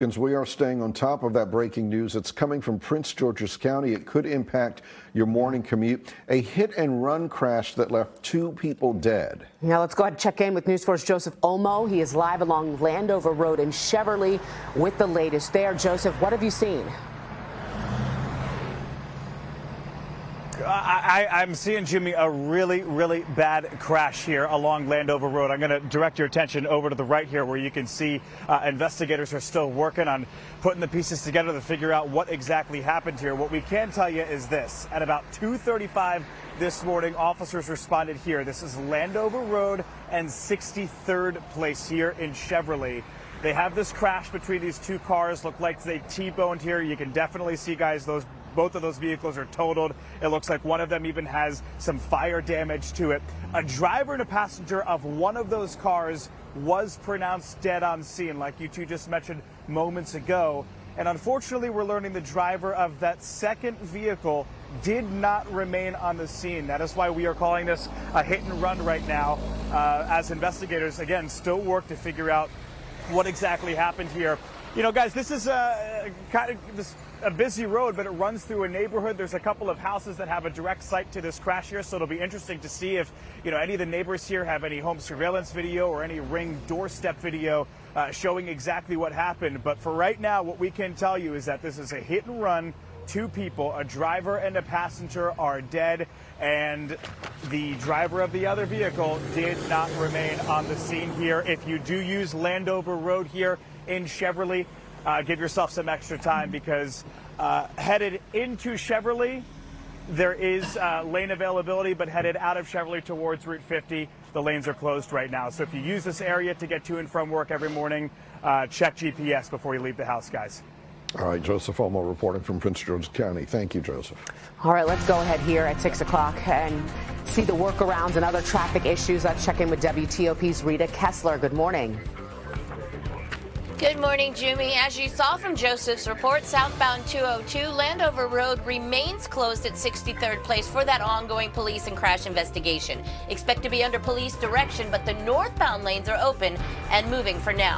We are staying on top of that breaking news. It's coming from Prince George's County. It could impact your morning commute. A hit and run crash that left two people dead. Now let's go ahead and check in with News4's Joseph Olmo. He is live along Landover Road in Cheverly with the latest there. Joseph, what have you seen? I, am seeing, Jimmy, a really, really bad crash here along Landover Road. I'm going to direct your attention over to the right here where you can see uh, investigators are still working on putting the pieces together to figure out what exactly happened here. What we can tell you is this. At about 2.35 this morning, officers responded here. This is Landover Road and 63rd Place here in Cheverly. They have this crash between these two cars. Look like they T-boned here. You can definitely see, guys, those both of those vehicles are totaled. It looks like one of them even has some fire damage to it. A driver and a passenger of one of those cars was pronounced dead on scene, like you two just mentioned moments ago. And unfortunately, we're learning the driver of that second vehicle did not remain on the scene. That is why we are calling this a hit and run right now, uh, as investigators, again, still work to figure out what exactly happened here. You know, guys, this is a kind of this a busy road, but it runs through a neighborhood. There's a couple of houses that have a direct sight to this crash here, so it'll be interesting to see if you know any of the neighbors here have any home surveillance video or any ring doorstep video uh, showing exactly what happened. But for right now, what we can tell you is that this is a hit and run. Two people, a driver and a passenger, are dead, and the driver of the other vehicle did not remain on the scene here. If you do use Landover Road here in Cheverly, uh, give yourself some extra time because uh, headed into Cheverly, there is uh, lane availability, but headed out of Cheverly towards Route 50, the lanes are closed right now. So if you use this area to get to and from work every morning, uh, check GPS before you leave the house, guys. All right, Joseph Olmo reporting from Prince George's County. Thank you, Joseph. All right, let's go ahead here at 6 o'clock and see the workarounds and other traffic issues. Let's check in with WTOP's Rita Kessler. Good morning. Good morning, Jimmy. As you saw from Joseph's report, southbound 202 Landover Road remains closed at 63rd Place for that ongoing police and crash investigation. Expect to be under police direction, but the northbound lanes are open and moving for now.